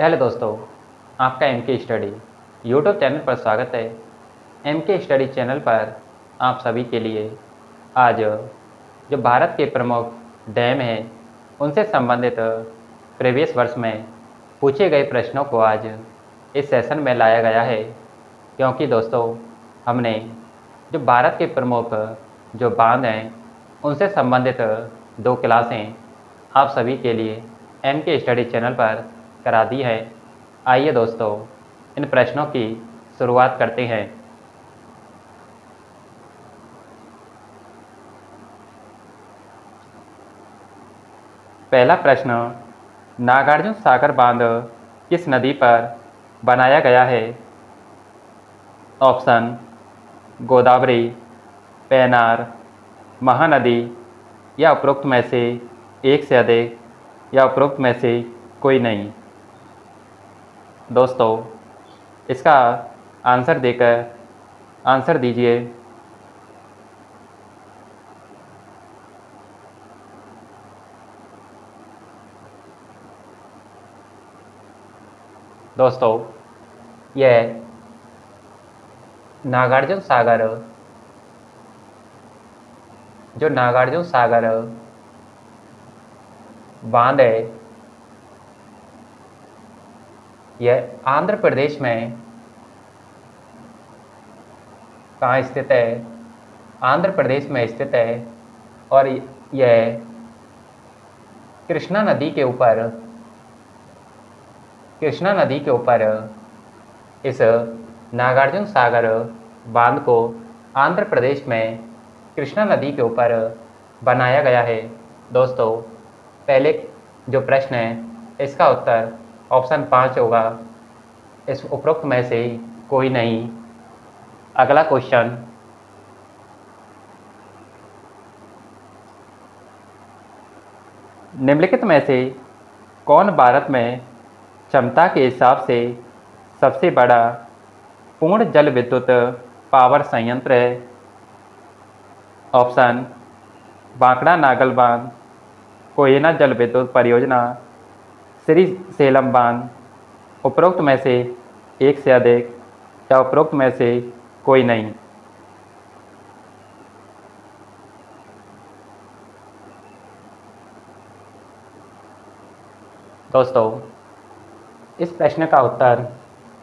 Hello दोस्तों, आपका M K study YouTube channel पर स्वागत है। एम के स्टडी चैनल पर आप सभी के लिए आज जो भारत के प्रमुख डैम हैं, उनसे संबंधित प्रीवियस वर्ष में पूछे गए प्रश्नों को आज इस सेशन में लाया गया है। क्योंकि दोस्तों, हमने जो भारत के प्रमुख जो बाँध हैं, उनसे संबंधित दो क्लासें आप सभी के लिए एम के स्टडी चैनल पर करा दी है। आइए दोस्तों, इन प्रश्नों की शुरुआत करते हैं। पहला प्रश्न, नागार्जुन सागर बाँध किस नदी पर बनाया गया है? ऑप्शन, गोदावरी, पैनार, महानदी, या उपरोक्त में से एक से अधिक, या उपरोक्त में से कोई नहीं। दोस्तों, इसका आंसर देकर आंसर दीजिए। दोस्तों यह नागार्जुन सागर, जो नागार्जुन सागर बाँध है यह आंध्र प्रदेश में कहाँ स्थित है? आंध्र प्रदेश में स्थित है और यह कृष्णा नदी के ऊपर, कृष्णा नदी के ऊपर इस नागार्जुन सागर बाँध को आंध्र प्रदेश में कृष्णा नदी के ऊपर बनाया गया है। दोस्तों, पहले जो प्रश्न है, इसका उत्तर ऑप्शन पाँच होगा। इस उपरोक्त में से कोई नहीं। अगला क्वेश्चन। निम्नलिखित में से कौन भारत में क्षमता के हिसाब से सबसे बड़ा पूर्ण जल विद्युत पावर संयंत्र है? ऑप्शन बांकड़ा नागल बाँध कोयना जल विद्युत परियोजना। श्री सेलम बाँध उपरोक्त में से एक से अधिक या उपरोक्त में से कोई नहीं। दोस्तों, इस प्रश्न का उत्तर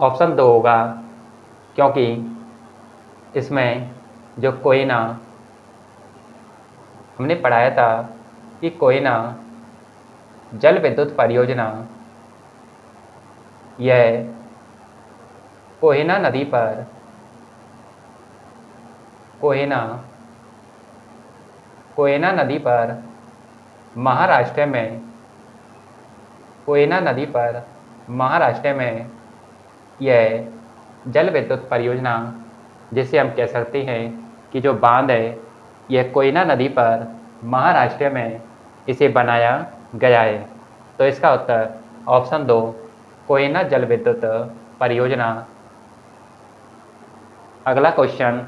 ऑप्शन दो होगा, क्योंकि इसमें जो कोयना हमने पढ़ाया था कि कोयना जल विद्युत परियोजना। यह कोहिना नदी पर कोहिना कोयना नदी पर महाराष्ट्र में कोयना नदी पर महाराष्ट्र में यह जल विद्युत परियोजना, जिसे हम कह सकते हैं कि जो बाँध है, यह कोयना नदी पर महाराष्ट्र में इसे बनाया गया है तो इसका उत्तर ऑप्शन दो कोयना जल विद्युत परियोजना। अगला क्वेश्चन।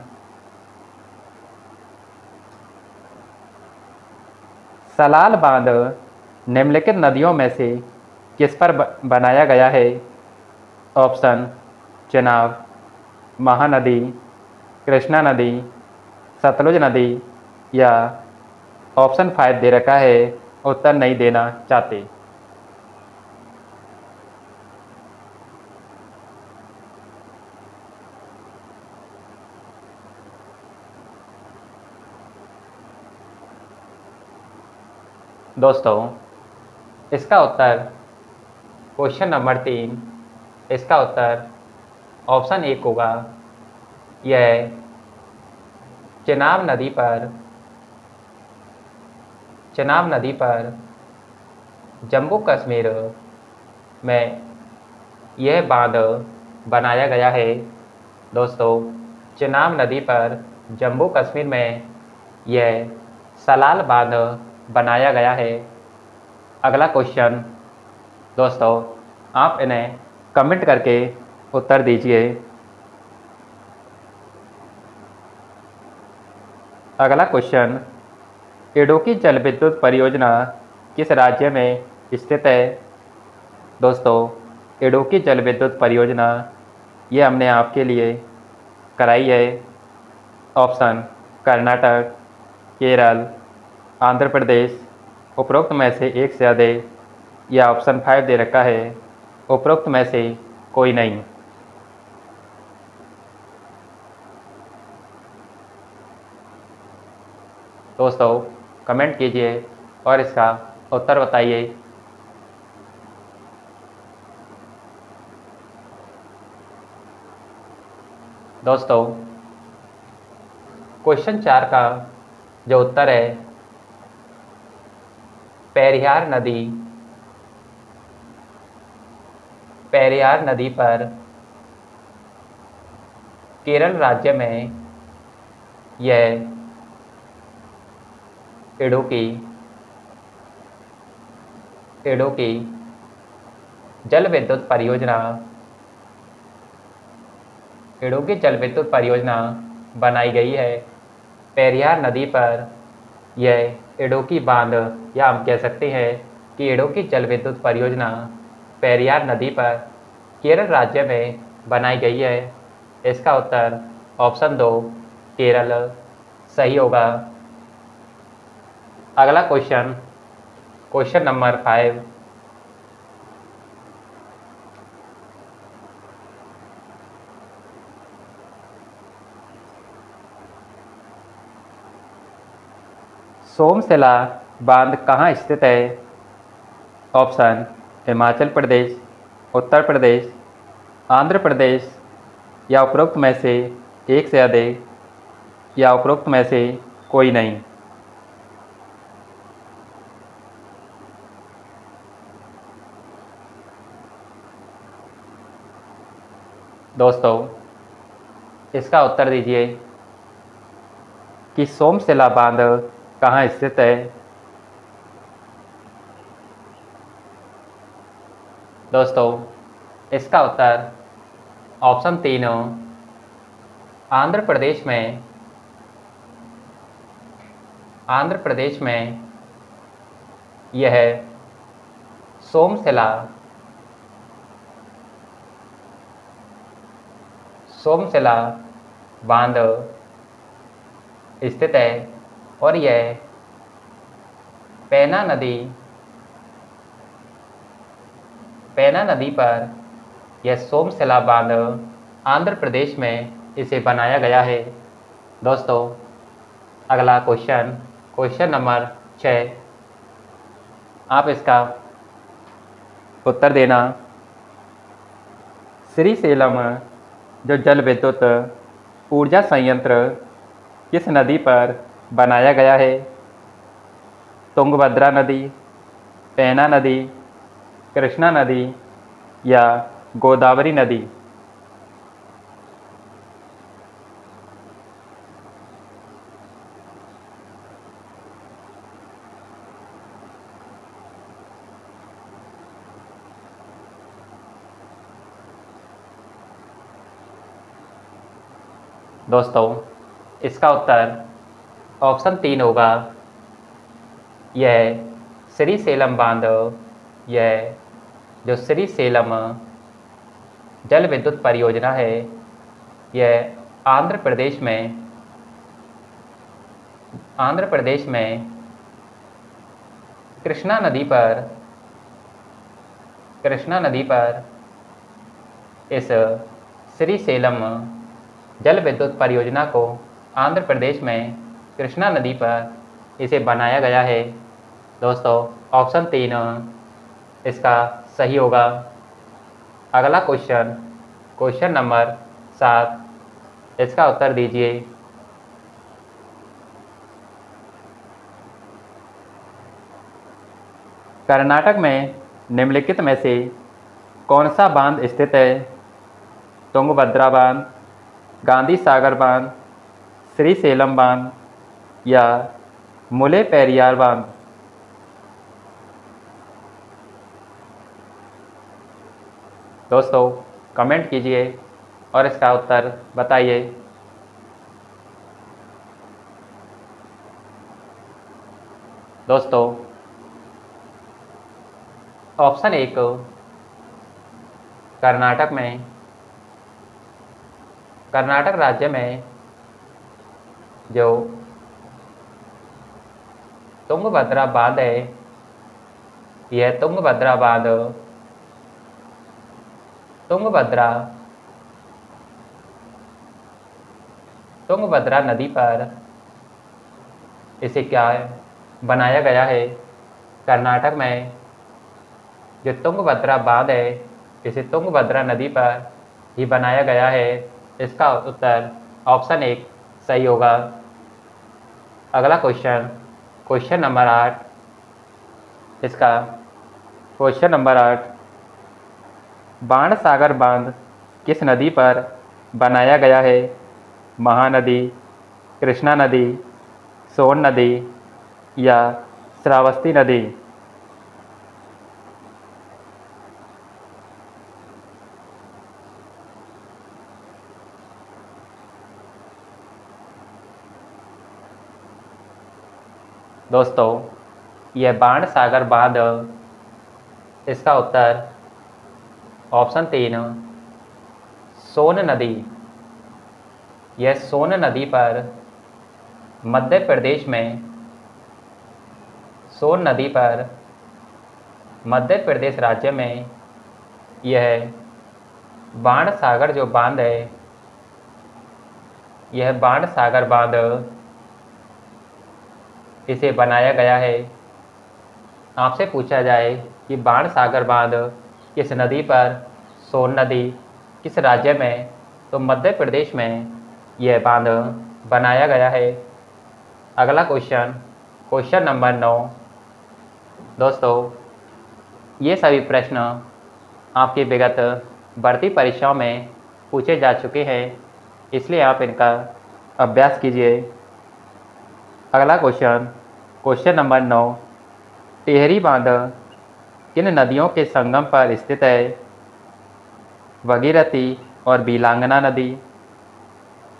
सलाल बाँध निम्नलिखित नदियों में से किस पर बनाया गया है? ऑप्शन चुनाव महानदी, कृष्णा नदी, सतलुज नदी या ऑप्शन फाइव दे रखा है। उत्तर नहीं देना चाहते। दोस्तों, इसका उत्तर क्वेश्चन नंबर तीन, इसका उत्तर ऑप्शन एक होगा। यह चेनाब नदी पर चेनाब नदी पर, जम्मू कश्मीर में यह बाँध बनाया गया है। दोस्तों, चेनाब नदी पर जम्मू कश्मीर में यह सलाल बाँध बनाया गया है। अगला क्वेश्चन दोस्तों, आप इन्हें कमेंट करके उत्तर दीजिए। अगला क्वेश्चन इडोकी जल विद्युत परियोजना किस राज्य में स्थित है? दोस्तों इडोकी जल विद्युत परियोजना ये हमने आपके लिए कराई है। ऑप्शन, कर्नाटक, केरल, आंध्र प्रदेश, उपरोक्त में से एक से अधिक, या ऑप्शन फाइव दे रखा है, उपरोक्त में से कोई नहीं। दोस्तों कमेंट कीजिए और इसका उत्तर बताइए। दोस्तों, क्वेश्चन चार का जो उत्तर है, पेरियार नदी पेरियार नदी पर केरल राज्य में यह इडुक्की इडुक्की जल विद्युत परियोजना। इडुक्की जल विद्युत परियोजना बनाई गई है। पेरियार नदी पर यह एडोकी बाँध, या हम कह सकते हैं कि इडुक्की जल विद्युत परियोजना पेरियार नदी पर केरल राज्य में बनाई गई है। इसका उत्तर ऑप्शन दो, केरल। सही होगा। अगला question question number five Somasila बाँध कहाँ स्थित है? ऑप्शन हिमाचल प्रदेश उत्तर प्रदेश आंध्र प्रदेश या उपरोक्त में से एक से अधिक, या उपरोक्त में से कोई नहीं। दोस्तों, इसका उत्तर दीजिए कि सोमशिला बाँध कहाँ स्थित है? दोस्तों, इसका उत्तर ऑप्शन तीन, आंध्र प्रदेश में, आंध्र प्रदेश में यह सोमशिला सोमशिला बाँध, स्थित है और यह पैना नदी पैना नदी पर यह सोमशिला बाँध आंध्र प्रदेश में इसे बनाया गया है। दोस्तों, अगला क्वेश्चन क्वेश्चन नंबर छः। आप इसका उत्तर देना। श्री सेलम जो जल विद्युत, ऊर्जा संयंत्र किस नदी पर बनाया गया है? तुंगभद्रा नदी, पैना नदी, कृष्णा नदी या गोदावरी नदी। दोस्तों, इसका उत्तर ऑप्शन तीन होगा। यह श्री सेलम बाँध, यह जो श्री सेलम जल विद्युत परियोजना है, यह आंध्र प्रदेश में, आंध्र प्रदेश में कृष्णा नदी पर, कृष्णा नदी पर इस श्री सेलम जल विद्युत परियोजना को आंध्र प्रदेश में कृष्णा नदी पर इसे बनाया गया है। दोस्तों ऑप्शन तीन, इसका सही होगा। अगला क्वेश्चन क्वेश्चन नंबर सात, इसका उत्तर दीजिए। कर्नाटक में निम्नलिखित में से कौन सा बाँध स्थित है? तुंगभद्रा बाँध गांधी सागर बाँध, श्री सेलम बाँध या मुले पेरियार बाँध। दोस्तों, कमेंट कीजिए और इसका उत्तर बताइए। दोस्तों, ऑप्शन एक, कर्नाटक में कर्नाटक राज्य में जो तुंगभद्रा बाँध है, यह तुंगभद्रा बाँध तुंगभद्रा तुंगभद्रा नदी पर इसे क्या बनाया गया है? कर्नाटक में जो तुंगभद्रा बाँध है, इसे तुंगभद्रा नदी पर ही बनाया गया है। इसका उत्तर ऑप्शन एक सही होगा। अगला क्वेश्चन क्वेश्चन नंबर आठ। इसका क्वेश्चन नंबर आठ बाण सागर बाँध किस नदी पर बनाया गया है? महानदी, कृष्णा नदी, सोन नदी या श्रावस्ती नदी? दोस्तों, यह बाण सागर बाँध इसका उत्तर ऑप्शन तीन, सोन नदी। यह सोन नदी पर मध्य प्रदेश में, सोन नदी पर मध्य प्रदेश राज्य में यह बाण सागर जो बाँध है, यह बाण सागर बाँध इसे बनाया गया है। आपसे पूछा जाए कि बाण सागर बाँध किस नदी पर, सोन नदी किस राज्य में तो मध्य प्रदेश में यह बाँध बनाया गया है। अगला क्वेश्चन क्वेश्चन नंबर नौ। दोस्तों, ये सभी प्रश्न आपके विगत भर्ती परीक्षाओं में पूछे जा चुके हैं, इसलिए आप इनका अभ्यास कीजिए। अगला क्वेश्चन क्वेश्चन नंबर नौ, टेहरी बाँध किन नदियों के संगम पर स्थित है? भगीरथी और बीलांगना नदी,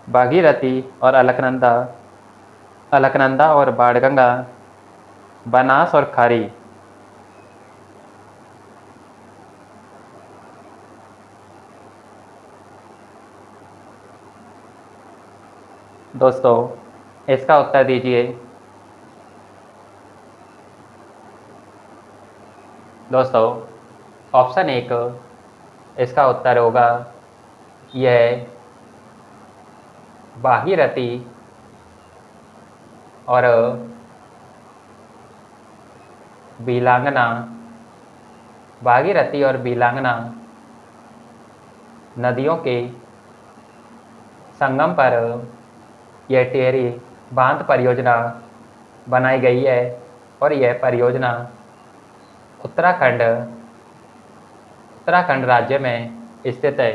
भागीरथी और अलकनंदा अलकनंदा और बाणगंगा, बनास और खारी। दोस्तों इसका उत्तर दीजिए। दोस्तों ऑप्शन एक, इसका उत्तर होगा, यह भागीरथी और बीलांगना भागीरथी और बीलांगना नदियों के संगम पर यह टेहरी बाँध परियोजना बनाई गई है और यह परियोजना उत्तराखंड उत्तराखंड राज्य में स्थित है।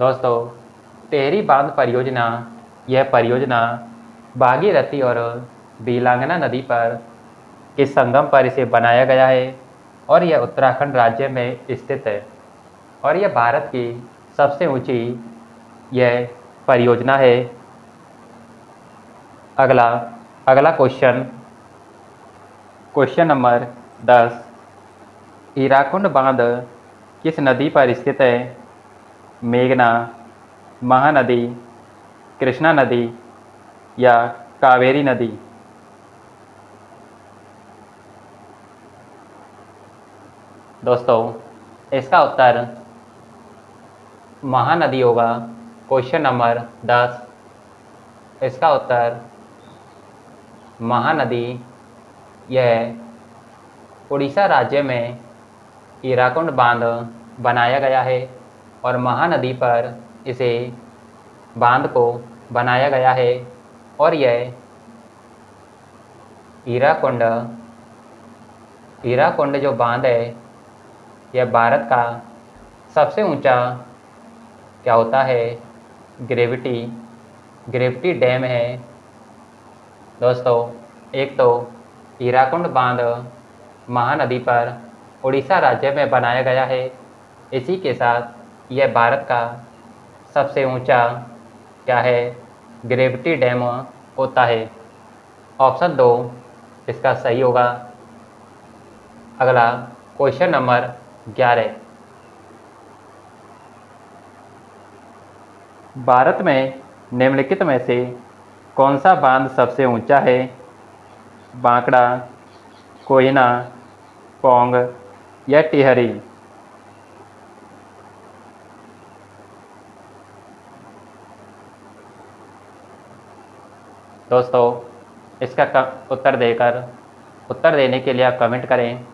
दोस्तों, टेहरी बाँध परियोजना, यह परियोजना भागीरथी और बीलांगना नदी पर के संगम पर इसे बनाया गया है और यह उत्तराखंड राज्य में स्थित है और यह भारत की सबसे ऊँची यह परियोजना है। अगला अगला क्वेश्चन क्वेश्चन नंबर दस. हीराकुंड बाँध किस नदी पर स्थित है? मेघना, महानदी, कृष्णा नदी या कावेरी नदी? दोस्तों, इसका उत्तर महानदी होगा। क्वेश्चन नंबर दस. इसका उत्तर महानदी, यह उड़ीसा राज्य में हीराकुंड बाँध बनाया गया है और महानदी पर इसे बाँध को बनाया गया है और यह हीराकुंड हीराकुंड जो बाँध है, यह भारत का सबसे ऊँचा क्या होता है? ग्रेविटी ग्रेविटी डैम है। दोस्तों एक तो हीराकुंड बाँध महानदी पर उड़ीसा राज्य में बनाया गया है। इसी के साथ यह भारत का सबसे ऊँचा क्या है? ग्रेविटी डैम होता है। ऑप्शन दो, इसका सही होगा। अगला क्वेश्चन नंबर ग्यारह। भारत में निम्नलिखित में से कौन सा बाँध सबसे ऊँचा है? बांकड़ा, कोयना, पोंग या टिहरी? दोस्तों, इसका उत्तर देकर, उत्तर देने के लिए आप कमेंट करें।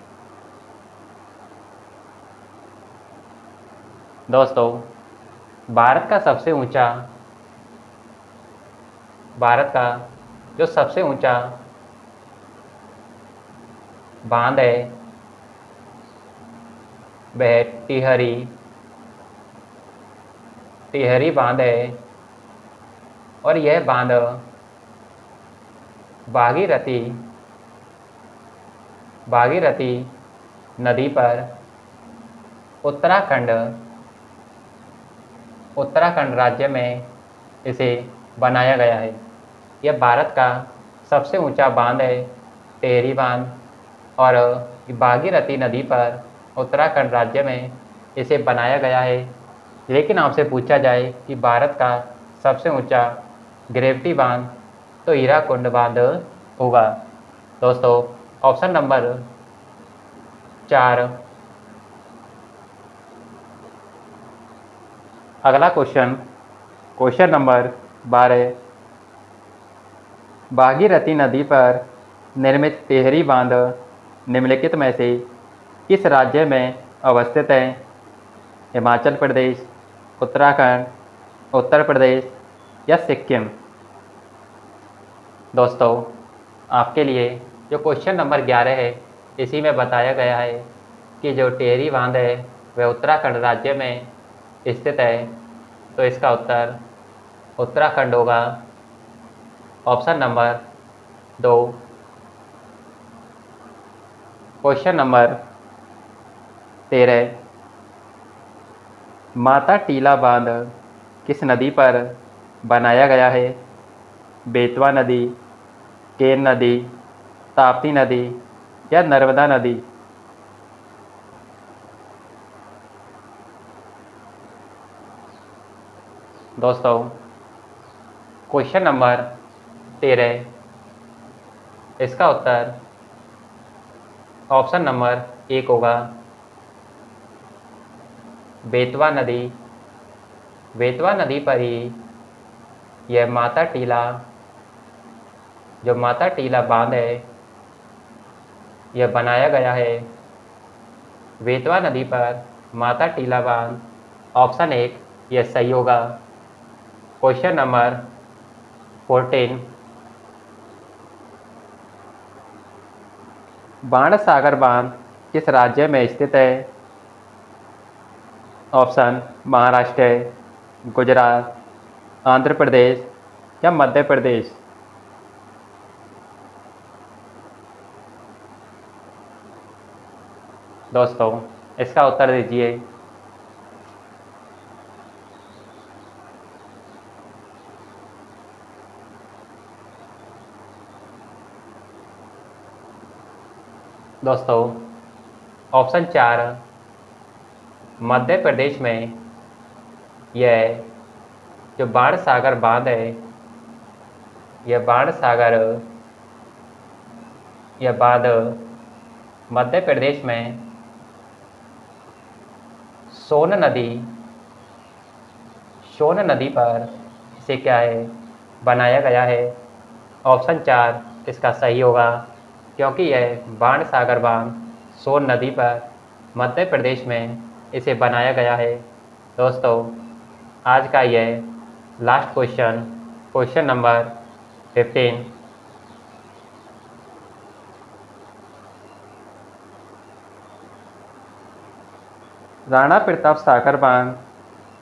दोस्तों, भारत का सबसे ऊँचा भारत का जो सबसे ऊँचा बाँध है, वह टिहरी टिहरी बाँध है और यह बाँध भागीरथी भागीरथी नदी पर उत्तराखंड उत्तराखंड राज्य में इसे बनाया गया है। यह भारत का सबसे ऊँचा बाँध है, टेहरी बाँध। और भागीरथी नदी पर उत्तराखंड राज्य में इसे बनाया गया है। लेकिन आपसे पूछा जाए कि भारत का सबसे ऊँचा ग्रेविटी बाँध तो हीराकुंड बाँध होगा। दोस्तों, ऑप्शन नंबर चार। अगला क्वेश्चन क्वेश्चन नंबर बारह। भागीरथी नदी पर निर्मित टेहरी बाँध निम्नलिखित में से किस राज्य में अवस्थित है? हिमाचल प्रदेश, उत्तराखंड, उत्तर प्रदेश या सिक्किम? दोस्तों, आपके लिए जो क्वेश्चन नंबर ग्यारह है, इसी में बताया गया है कि जो टेहरी बाँध है, वह उत्तराखंड राज्य में स्थित है। तो इसका उत्तर उत्तराखंड होगा। ऑप्शन नंबर दो। क्वेश्चन नंबर तेरह। माता टीला बाँध किस नदी पर बनाया गया है? बेतवा नदी, केन नदी, ताप्ती नदी या नर्मदा नदी? दोस्तों, क्वेश्चन नंबर तेरह। इसका उत्तर ऑप्शन नंबर एक होगा। बेतवा नदी। बेतवा नदी पर ही यह माता टीला, जो माता टीला बाँध है, यह बनाया गया है। बेतवा नदी पर माता टीला बाँध ऑप्शन एक, यह सही होगा। Question number fourteen. Ban Sagar बाँध किस राज्य में स्थित है? ऑप्शन, महाराष्ट्र, गुजरात, आंध्र प्रदेश या मध्य प्रदेश। दोस्तों, इसका उत्तर दीजिए। दोस्तों, ऑप्शन चार, मध्य प्रदेश में यह जो बाण सागर बाँध है यह बाण सागर यह बाँध मध्य प्रदेश में सोन नदी सोन नदी पर इसे क्या है, बनाया गया है। ऑप्शन चार, इसका सही होगा। क्योंकि यह बाण सागर बाँध सोन नदी पर मध्य प्रदेश में इसे बनाया गया है। दोस्तों, आज का यह last question question number fifteen Rana Pratap Sagar बाँध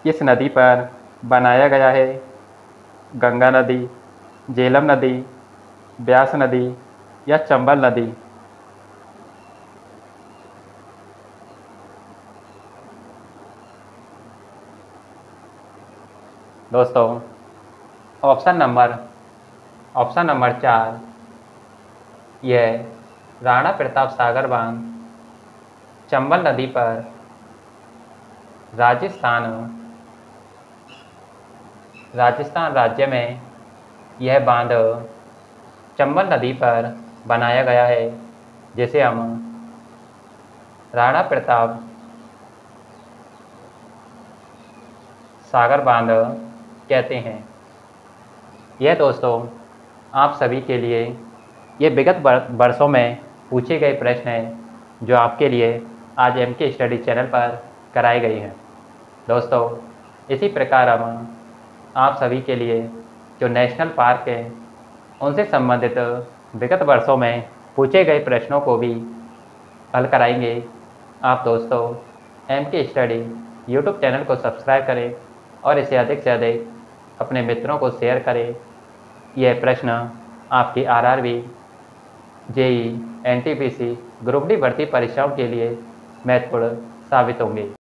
किस नदी पर बनाया गया है। गंगा नदी, झेलम नदी, ब्यास नदी या चंबल नदी। दोस्तों ऑप्शन नंबर ऑप्शन नंबर चार यह राणा प्रताप सागर बाँध, चंबल नदी पर राजस्थान राजस्थान राज्य में यह बाँध चंबल नदी पर बनाया गया है, जिसे हम राणा प्रताप सागर बाँध कहते हैं। यह दोस्तों, आप सभी के लिए ये विगत वर्षों में पूछे गए प्रश्न हैं, जो आपके लिए आज एम के स्टडी चैनल पर कराए गए हैं। दोस्तों, इसी प्रकार हम आप सभी के लिए जो नेशनल पार्क हैं, उनसे संबंधित विगत वर्षों में पूछे गए प्रश्नों को भी हल कराएँगे। आप दोस्तों M K study YouTube channel को सब्सक्राइब करें और इसे अधिक से अधिक अपने मित्रों को शेयर करें। यह प्रश्न आपकी R R B JE N T P C group D भर्ती परीक्षाओं के लिए महत्वपूर्ण साबित होंगे।